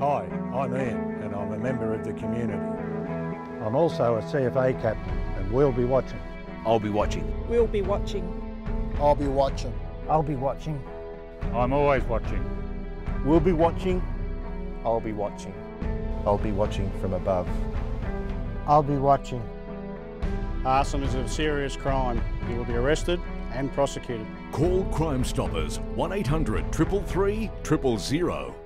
Hi, I'm Ian and I'm a member of the community. I'm also a CFA captain and we'll be watching. I'll be watching. We'll be watching. I'll be watching. I'll be watching. I'm always watching. We'll be watching. I'll be watching. I'll be watching from above. I'll be watching. Arson is a serious crime. He will be arrested and prosecuted. Call Crime Stoppers 1 333 000.